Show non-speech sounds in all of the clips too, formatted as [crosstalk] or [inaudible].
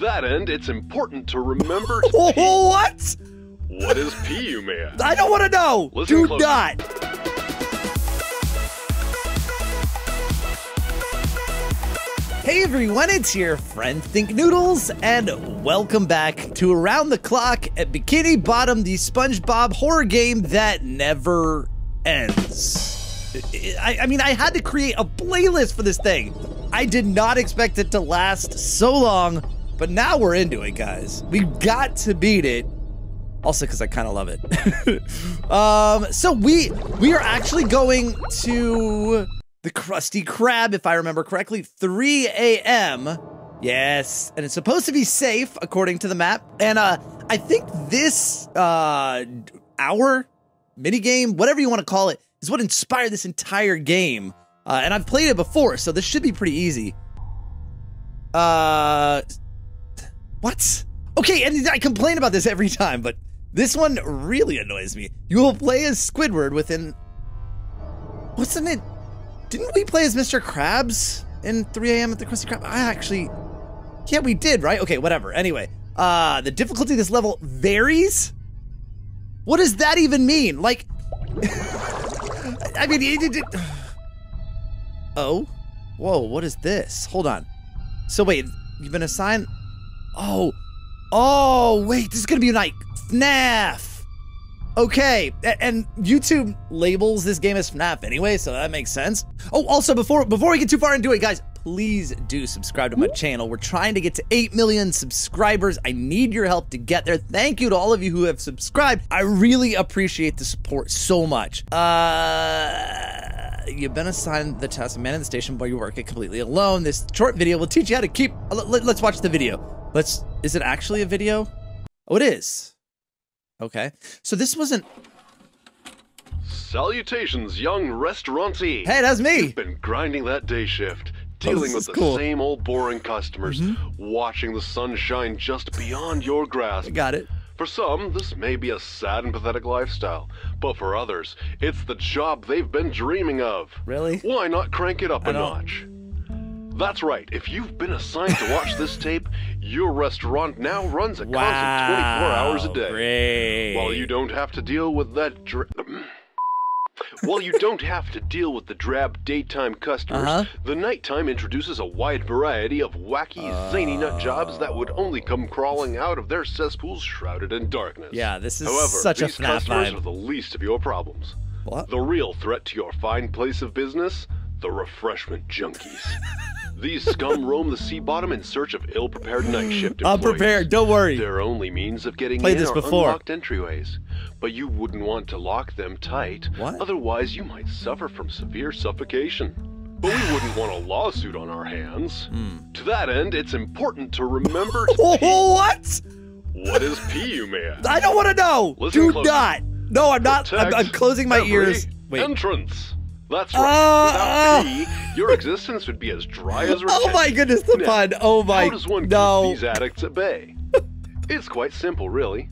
To that end, it's important to remember [laughs] to what? What is pee, you may ask? I don't want to know. Listen Do closely. not. Hey everyone, it's your friend Thinknoodles, and welcome back to Around the Clock at Bikini Bottom, the SpongeBob horror game that never ends. I, I mean, I had to create a playlist for this thing. I did not expect it to last so long, but now we're into it, guys. We've got to beat it. Also, because I kind of love it. [laughs] um, so we we are actually going to the Krusty Krab, if I remember correctly, 3 a.m. Yes, and it's supposed to be safe according to the map. And uh, I think this uh hour mini game, whatever you want to call it, is what inspired this entire game. Uh, and I've played it before, so this should be pretty easy. Uh, what? Okay, and I complain about this every time, but this one really annoys me. You will play as Squidward within. Wasn't it? Didn't we play as Mr. Krabs in 3 a.m. at the Krusty Krab? I actually. Yeah, we did, right? Okay, whatever. Anyway, uh, the difficulty of this level varies? What does that even mean? Like. [laughs] I mean, it, it- [sighs] Oh? Whoa, what is this? Hold on. So wait, you've been assigned. Oh, oh, wait, this is gonna be like FNAF. Okay, a- and YouTube labels this game as FNAF anyway, so that makes sense. Oh, also before before we get too far into it, guys, please do subscribe to my channel. We're trying to get to 8 million subscribers. I need your help to get there. Thank you to all of you who have subscribed. I really appreciate the support so much. Uh, you've been assigned the task of manning the station where you work it completely alone. This short video will teach you how to keep. uh, Let, us watch the video. Let's. Is it actually a video? Oh, it is. Okay. So this wasn't. Salutations, young restaurantee. Hey, that's me. You've been grinding that day shift, dealing this with the cool. Same old boring customers, mm-hmm. watching the sun shine just beyond your grasp. Got it. For some, this may be a sad and pathetic lifestyle, but for others, it's the job they've been dreaming of. Really? Why not crank it up I a don't- notch? That's right, if you've been assigned to watch this tape, your restaurant now runs a constant 24 hours a Wow, day. Great. While you don't have to deal with that [clears throat] While you don't have to deal with the drab daytime customers, Uh-huh. the nighttime introduces a wide variety of wacky, zany nut jobs that would only come crawling out of their cesspools shrouded in darkness. Yeah, this is However, such a these customers vibe. are the least of your problems. What? The real threat to your fine place of business? The refreshment junkies. [laughs] These scum [laughs] roam the sea bottom in search of ill-prepared night shift I'm employees. prepared. Don't worry. Their only means of getting Played in this are before. unlocked entryways, but you wouldn't want to lock them tight. What? Otherwise, you might suffer from severe suffocation. But we wouldn't want a lawsuit on our hands. [sighs] Hmm. To that end, it's important to remember [laughs] to what? What is pee, you ask? I don't want to know. Listen Do closely. not. No, I'm not. I'm, I'm closing my ears. Wait. Entrance. That's Uh, right. uh. Without pee, your existence would be as dry as a. Oh my goodness, the Now, pun. Oh my. How does one no. keep these addicts at bay? [laughs] it's quite simple, really.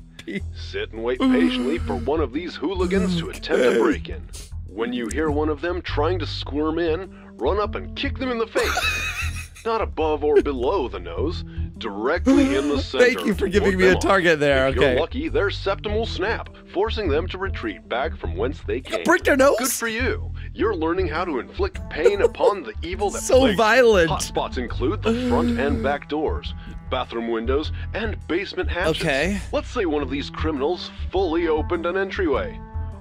Sit and wait patiently for one of these hooligans to attempt a break in. When you hear one of them trying to squirm in, run up and kick them in the face. [laughs] Not above or below the nose, directly in the [laughs] center. Thank you for giving me a off. target there, If okay. you're lucky, their septum will snap, forcing them to retreat back from whence they came. Break their nose? Good for you. You're learning how to inflict pain upon the evil that [laughs] So plagues violent. Hotspots include the front and [sighs] back doors, bathroom windows, and basement hatches. Okay. Let's say one of these criminals fully opened an entryway.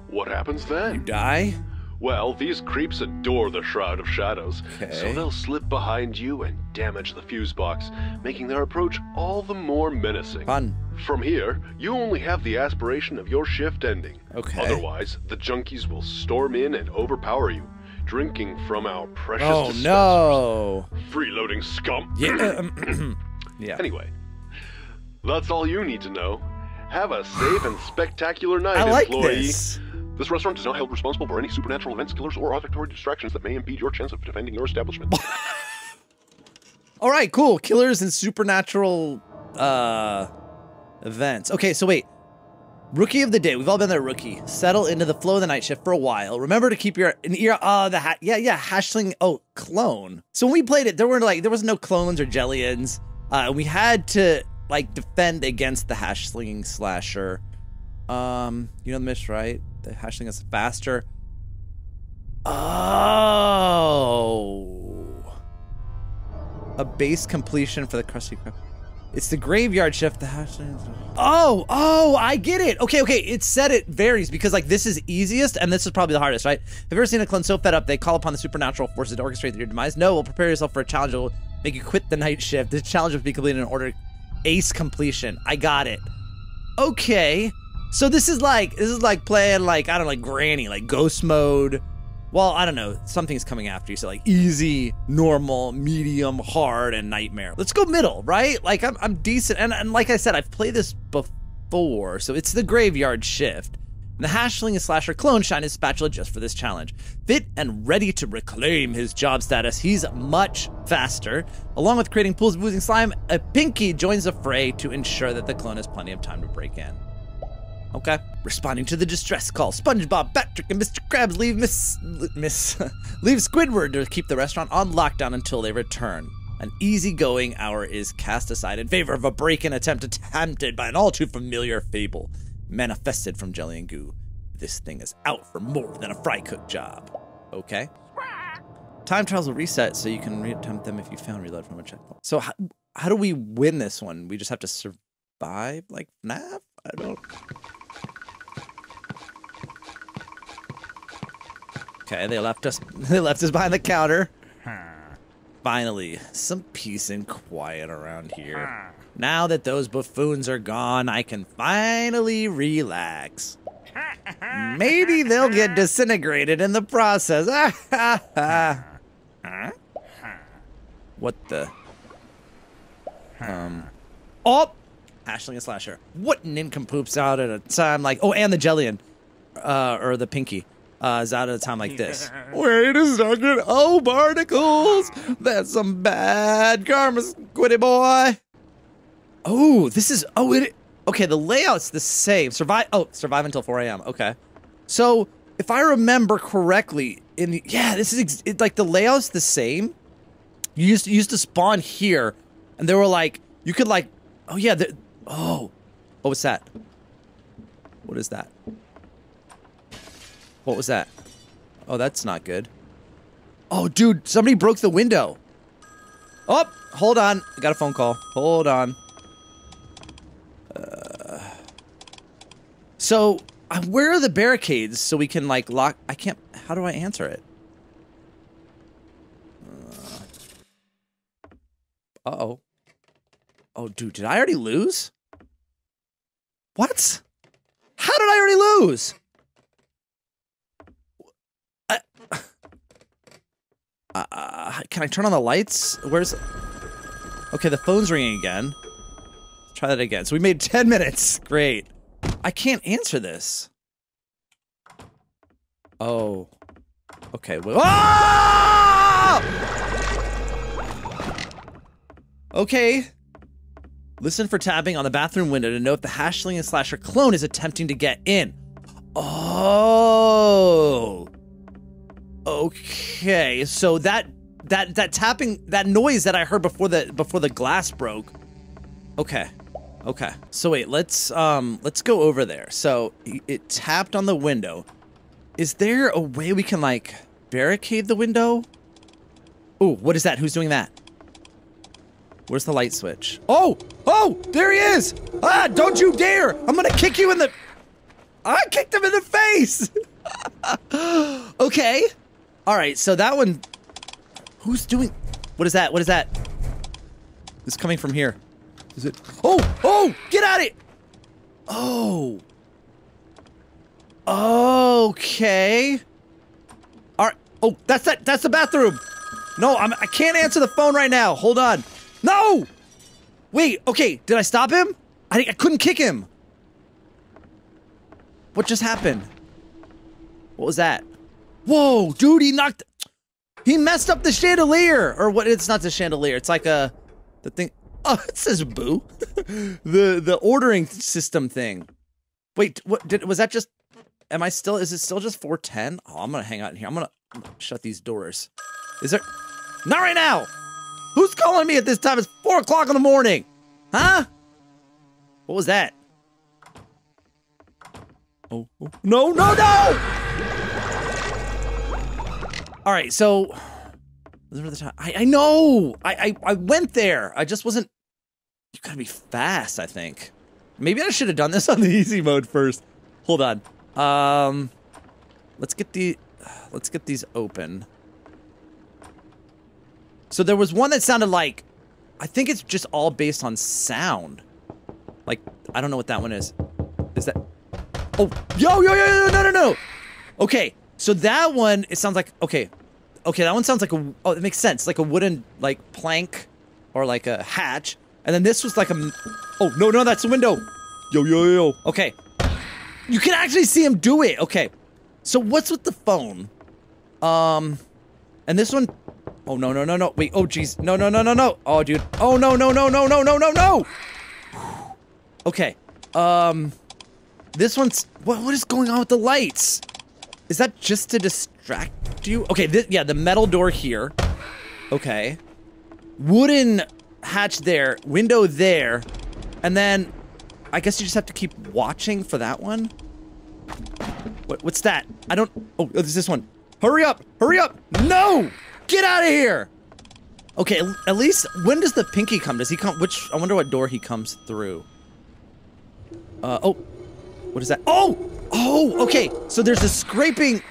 What happens then? You die? Well, these creeps adore the Shroud of Shadows, Okay. so they'll slip behind you and damage the fuse box, making their approach all the more menacing. Fun. From here, you only have the aspiration of your shift ending. Okay. Otherwise, the junkies will storm in and overpower you, drinking from our precious Oh dispensers. no. Freeloading scum. Yeah. [clears throat] um, [clears throat] yeah. Anyway, that's all you need to know. Have a safe and spectacular night, I like employee. this. This restaurant is not held responsible for any supernatural events, killers, or auditory distractions that may impede your chance of defending your establishment. [laughs] All right, cool. Killers and supernatural uh events. Okay, so wait. Rookie of the day. We've all been there. Rookie. Settle into the flow of the night shift for a while. Remember to keep your an ear. Uh, the ha- yeah, yeah. Hashling. Oh, clone. So when we played it, there were like there was no clones or jellians. Uh, we had to like defend against the hash slinging slasher. Um, you know the mission, right? The hash slinging slasher. Oh, a base completion for the Krusty. It's the graveyard shift. The hash. Oh, oh, I get it. Okay, okay. It said it varies because like this is easiest and this is probably the hardest, right? Have you ever seen a clone so fed up they call upon the supernatural forces to orchestrate your demise? No, well, prepare yourself for a challenge that will make you quit the night shift. This challenge will be completed in order ace completion. I got it. Okay. So this is like this is like playing like I don't know, like Granny, like ghost mode. Well, I don't know. Something's coming after you. So like easy, normal, medium, hard, and nightmare. Let's go middle, right? Like I'm I'm decent, and, and like I said, I've played this before, so it's the graveyard shift. And the hash slinging slasher clone shine his spatula just for this challenge. Fit and ready to reclaim his job status, he's much faster. Along with creating pools of oozing slime, a Pinky joins the fray to ensure that the clone has plenty of time to break in. Okay. Responding to the distress call, SpongeBob, Patrick, and Mr. Krabs leave Miss Miss [laughs] leave Squidward to keep the restaurant on lockdown until they return. An easygoing hour is cast aside in favor of a break-in attempt attempted by an all too familiar fable manifested from Jelly and Goo. This thing is out for more than a fry cook job. Okay. Time trials will reset so you can reattempt them if you found reload from a checkpoint. So how, how do we win this one? We just have to survive like FNAF? I don't. Okay, they left us. [laughs] They left us behind the counter. Finally, some peace and quiet around here. Now that those buffoons are gone, I can finally relax. [laughs] Maybe they'll get disintegrated in the process. [laughs] what the? Um. Oh! Hash Slinging Slasher. What nincompoops out at a time like. Oh, and the Jellian. Uh, or the Pinky. Uh, is out at a time like this. Wait a second. Oh, barnacles! That's some bad karma, Squiddy boy. Oh, this is. Oh, it. Okay, the layout's the same. Survive. Oh, survive until 4 a.m. Okay. So, if I remember correctly, in the, yeah, this is it, like the layout's the same. You used to, you used to spawn here, and they were like you could like, oh yeah, the, oh, what was that? What is that? What was that? Oh, that's not good. Oh, dude, somebody broke the window. Oh, hold on. I got a phone call. Hold on. Uh, so, uh, where are the barricades so we can, like, lock... I can't... How do I answer it? Uh, Uh-oh. Oh, dude, did I already lose? What? How did I already lose? I, uh, can I turn on the lights? Where's... Okay, the phone's ringing again. Let's Try that again. So we made [laughs] 10 minutes. Great. I can't answer this. Oh. Okay. Well, [laughs] ah! Okay. Listen for tapping on the bathroom window to if the hash slinging slasher clone is attempting to get in. Oh. Okay. So that that that tapping that noise that I heard before the before the glass broke. Okay. Okay. So wait, let's um let's go over there. So it tapped on the window. Is there a way we can like barricade the window? Oh, what is that? Who's doing that? Where's the light switch? Oh! Oh! There he is! Ah! Don't you dare! I'm gonna kick you in the... I kicked him in the face! [laughs] okay. Alright, so that one... Who's doing... What is that? What is that? It's coming from here. Is it... Oh! Oh! Get at it! Oh. Okay. Alright. Oh, that's that. That's the bathroom. No, I'm, I can't answer the phone right now. Hold on. No! Wait, okay, did I stop him? I, I couldn't kick him. What just happened? What was that? Whoa, dude, he knocked... He messed up the chandelier! Or what, it's not the chandelier, it's like a... The thing... Oh, [laughs] it says boo. [laughs] the the ordering system thing. Wait, what, did, was that just... Am I still, is it still just 410? Oh, I'm gonna hang out in here. I'm gonna, shut these doors. Is there... Not right now! Who's calling me at this time? It's four o'clock in the morning. Huh? What was that? Oh, oh. no, no, no! All right, so were the time. I, I know. I, I I went there. I just wasn't. You gotta be fast. I think. Maybe I should have done this on the [laughs] easy mode first. Hold on. Um, let's get the, let's get these open. So there was one that sounded like, I think it's just all based on sound. Like, I don't know what that one is. Is that, oh, yo, yo, yo, yo, no, no, no. Okay, so that one, it sounds like, okay, okay, that one sounds like a, oh, it makes sense. Like a wooden, like, plank or like a hatch. And then this was like a, oh, no, no, that's a window. Yo, yo, yo. Okay. You can actually see him do it. Okay. So what's with the phone? Um, and this one, oh, no, no, no, no. Wait, oh, jeez. No, no, no, no, no. Oh, dude. Oh, no, no, no, no, no, no, no, no. Okay. Um, this one's, what, what is going on with the lights? Is that just to distract you? Okay, this, yeah, the metal door here. Okay. Wooden hatch there, window there, and then I guess you just have to keep watching for that one. What, what's that? I don't, oh, there's this one. Hurry up, hurry up. No, get out of here. Okay, at least, when does the pinky come? Does he come, which, I wonder what door he comes through. Uh, oh, what is that? Oh, oh, okay. So there's a scraping,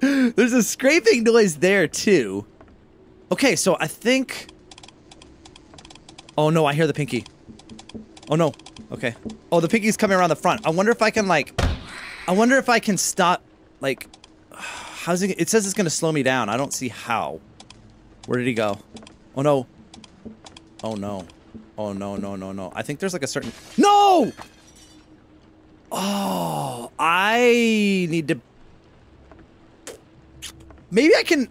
[laughs] there's a scraping noise there too. Okay, so I think, oh no, I hear the pinky. Oh no, Okay. Oh, the pinky's coming around the front. I wonder if I can, like... I wonder if I can stop, like... [sighs] How's it... It says it's gonna slow me down. I don't see how. Where did he go? Oh, no. Oh, no. Oh, no, no, no, no. I think there's, like, a certain... No! Oh, I need to... Maybe I can...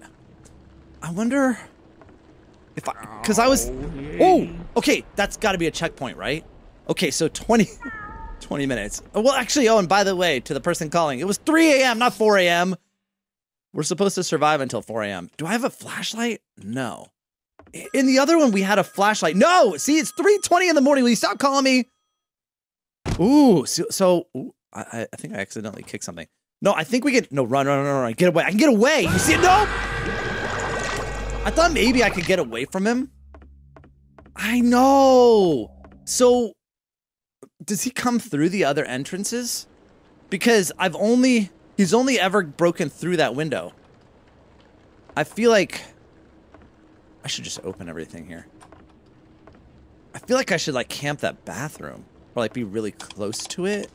I wonder... If I... Because I was... Oh! Okay, that's got to be a checkpoint, right? Okay, so 20, 20 minutes. Well, actually, oh, and by the way, to the person calling, it was 3 a.m., not 4 a.m. We're supposed to survive until 4 a.m. Do I have a flashlight? No. In the other one, we had a flashlight. No! See, it's 3.20 in the morning. Will you stop calling me? Ooh, so, so I, I think I accidentally kicked something. No, I think we get, no, run, run, run, run, get away. I can get away. You see it? No! I thought maybe I could get away from him. I know. So does he come through the other entrances? Because I've only he's only ever broken through that window. I feel like I should just open everything here. I feel like I should like camp that bathroom or like be really close to it.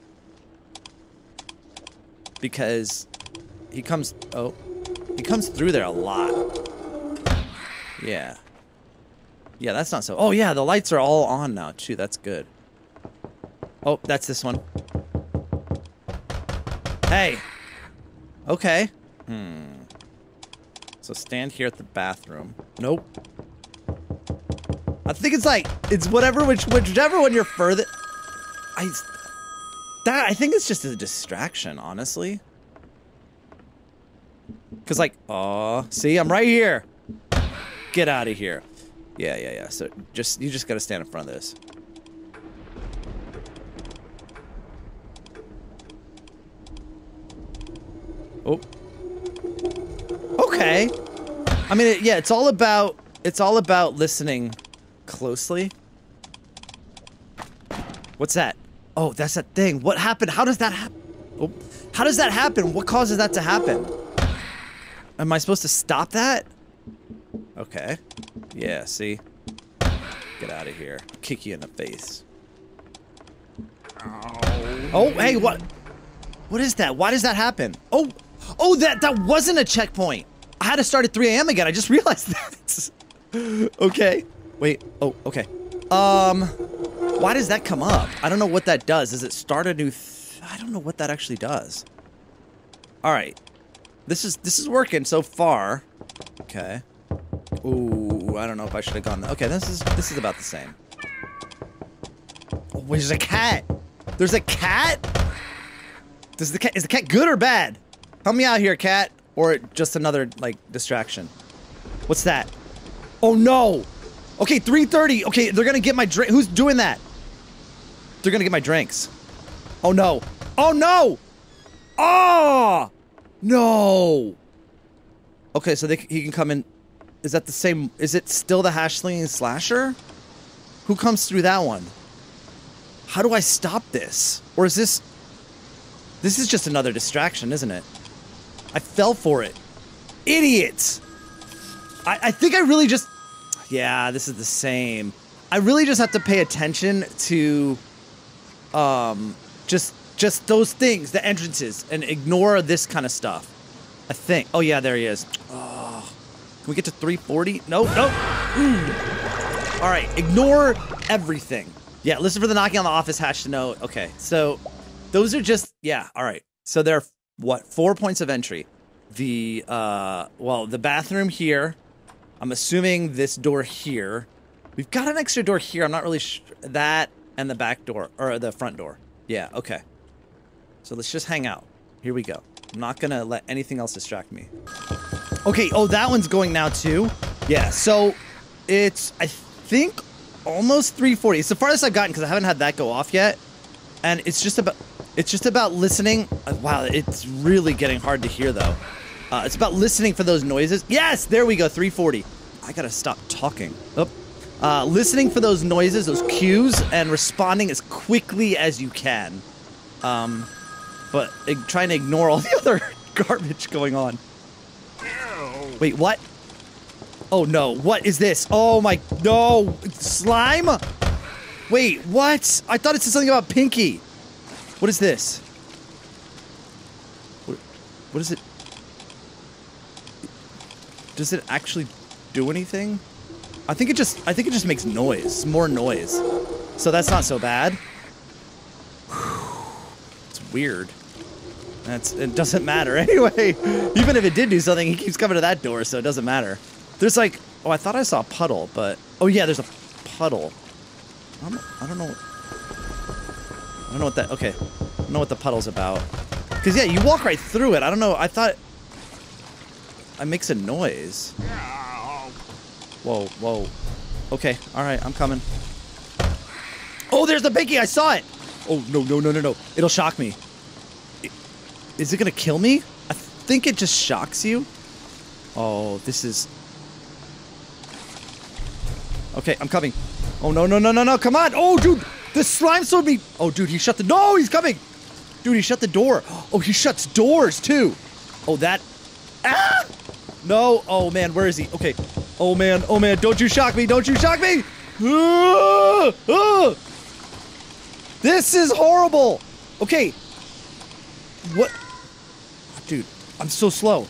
Because he comes oh he comes through there a lot. Yeah. Yeah, that's not so. Oh yeah, the lights are all on now too. That's good. Oh, that's this one. Hey. Okay. Hmm. So stand here at the bathroom. Nope. I think it's like it's whatever which whichever one you're further. I that I think it's just a distraction, honestly. Cause like, oh, see, I'm right here. Get out of here. Yeah, yeah, yeah. So just you just gotta stand in front of this. Oh. Okay. I mean, yeah, it's all about it's all about listening closely. What's that? Oh, that's that thing. What happened? How does that happen? Oh. How does that happen? What causes that to happen? Am I supposed to stop that? Okay. Yeah, see? Get out of here. Kick you in the face. Oh, hey, what? What is that? Why does that happen? Oh, Oh, that that wasn't a checkpoint. I had to start at 3 a.m. again. I just [laughs] realized that. [laughs] okay. Wait. Oh, okay. Um, why does that come up? I don't know what that does. Does it start a new? I don't know what that actually does. All right. This is this is working so far. Okay. Ooh, I don't know if I should have gone. Okay, this is this is about the same. Oh, there's a cat. There's a cat. Does the cat is the cat good or bad? Help me out here, cat. Or just another, like, distraction. What's that? Oh, no! Okay, 3:30. Okay, they're gonna get my drink. Who's doing that? They're gonna get my drinks. Oh no! Oh no! Oh no! Okay, so they, he can come in. Is that the same? Is it still the hash slinging slasher? Who comes through that one? How do I stop this? Or is this... This is just another distraction, isn't it? I fell for it. Idiots! I, I think I really just... Yeah, this is the same. I really just have to pay attention to... Um, just just those things, the entrances, and ignore this kind of stuff. I think. Oh, yeah, there he is. Oh. Can we get to 340? No, no. Mm. All right, ignore everything. Yeah, listen for the knocking on the office hatch to know. Okay, so those are just, yeah, all right. So there are, what, four points of entry. The, uh, well, the bathroom here. I'm assuming this door here. We've got an extra door here. I'm not really sure. That and the back door, or the front door. Yeah, okay. So let's just hang out. Here we go. I'm not gonna let anything else distract me. Okay, oh, that one's going now too. Yeah, so it's, I think, almost 340. It's the farthest I've gotten because I haven't had that go off yet. And it's just about, it's just about listening. Uh, wow, it's really getting hard to hear though. Uh, it's about listening for those noises. Yes, there we go, 340. I gotta stop talking. Oh. Uh, listening for those noises, those cues, and responding as quickly as you can. Um, but uh, trying to ignore all [laughs] the other garbage going on. Wait, what? Oh no, what is this? Oh my, no, slime? Wait, what? I thought it said something about Pinky. What is this? What, what is it? Does it actually do anything? I think it just, I think it just makes noise, more noise. So that's not so bad. [sighs] It's weird. That's, it doesn't matter [laughs] anyway. Even if it did do something, he keeps coming to that door, so it doesn't matter. There's like, oh, I thought I saw a puddle, but, oh yeah, there's a puddle. I'm, I don't know. I don't know what that, okay. I don't know what the puddle's about. Because, yeah, you walk right through it. I don't know. I thought it makes a noise. Whoa, whoa. Okay, all right, I'm coming. Oh, there's the pinky. I saw it. Oh, no, no, no, no, no. It'll shock me. Is it gonna kill me? I think it just shocks you. Oh, this is... Okay, I'm coming. Oh, no, no, no, no, no, come on! Oh, dude! The slime sword me! Oh, dude, he shut the... No, he's coming! Dude, he shut the door. Oh, he shuts doors, too! Oh, that... Ah! No! Oh, man, where is he? Okay. Oh, man, oh, man, don't you shock me! Don't you shock me! Ah! Ah! This is horrible! Okay. What? Dude, I'm so slow.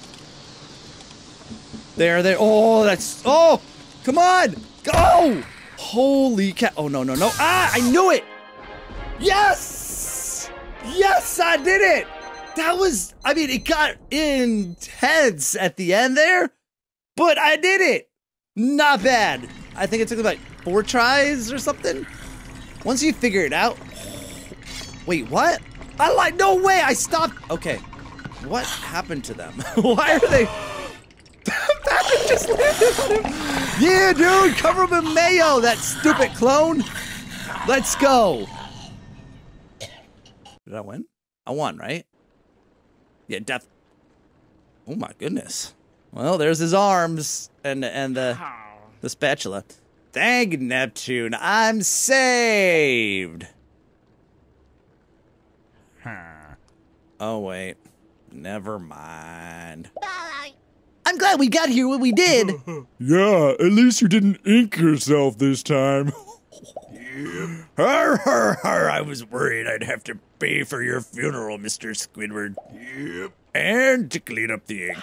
There, there. Oh, that's. Oh! Come on! Go! Holy cat. Oh, no, no, no. Ah! I knew it! Yes! Yes, I did it! That was. I mean, it got intense at the end there, but I did it! Not bad. I think it took about four tries or something. Once you figure it out. Wait, what? I like. No way! I stopped. Okay. What happened to them? [laughs] Why are they... [laughs] Patrick just landed on him! Yeah, dude! Cover him in mayo, that stupid clone! Let's go! Did I win? I won, right? Yeah, death. Oh my goodness. Well, there's his arms and and the the spatula. Thank Neptune, I'm saved. Oh wait. Never mind. [laughs] I'm glad we got here when we did. [laughs] yeah, at least you didn't ink yourself this time. [laughs] har, har, har, I was worried I'd have to pay for your funeral, Mr. Squidward. Yep. And to clean up the ink.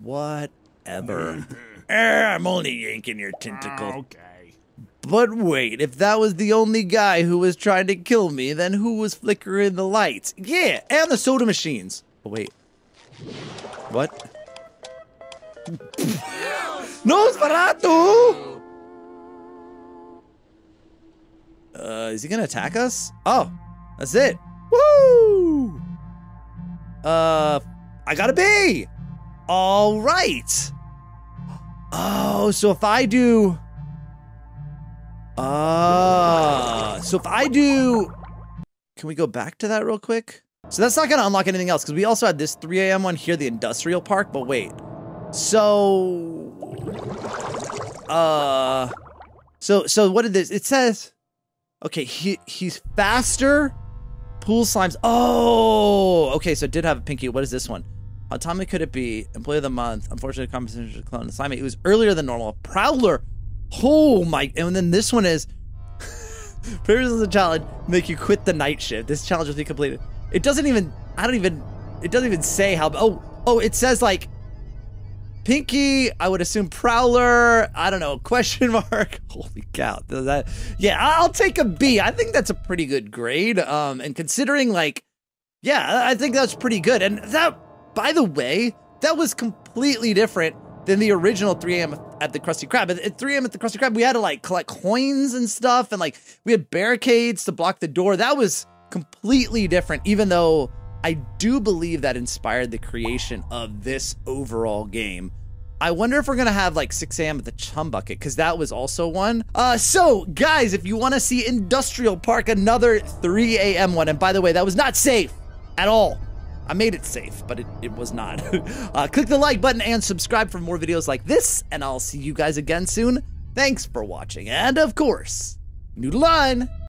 Whatever. eh, I'm only yanking your tentacle. Okay. But wait, if that was the only guy who was trying to kill me, then who was flickering the lights? Yeah, and the soda machines. Oh, wait. What? [laughs] Nosferatu! Uh, is he gonna attack us? Oh, that's it. Woo! Uh, I got a B! All right. Oh, so if I do. Uh, so if I do. Can we go back to that real quick? So that's not going to unlock anything else because we also had this 3 a.m. one here, the industrial park. But wait. So. Uh. So, so what did this? It says. Okay, he he's faster. Pool slimes. Oh, okay. So it did have a pinky. What is this one? Timely could it be? Employee of the month. Unfortunately, compensation clone assignment. It was earlier than normal. Prowler. Oh my! And then this one is. [laughs] Favors as a challenge make you quit the night shift. This challenge will be completed. It doesn't even. I don't even. It doesn't even say how. Oh, oh! It says like Pinky, I would assume Prowler. I don't know. Question [laughs] mark. Holy cow! That yeah, I'll take a B. I think that's a pretty good grade. Um, and considering like, yeah, I think that's pretty good. And that, by the way, that was completely different than the original 3 a.m. at the Krusty Krab. At 3 a.m. at the Krusty Krab, we had to like collect coins and stuff, and like we had barricades to block the door. That was completely different, even though I do believe that inspired the creation of this overall game. I wonder if we're gonna have like 6 a.m. at the Chum Bucket because that was also one. Uh, so guys, if you want to see Industrial Park, another 3 a.m. one, and by the way, that was not safe at all. I made it safe, but it, it was not. [laughs] uh, click the like button and subscribe for more videos like this, and I'll see you guys again soon. Thanks for watching, and of course, noodle line.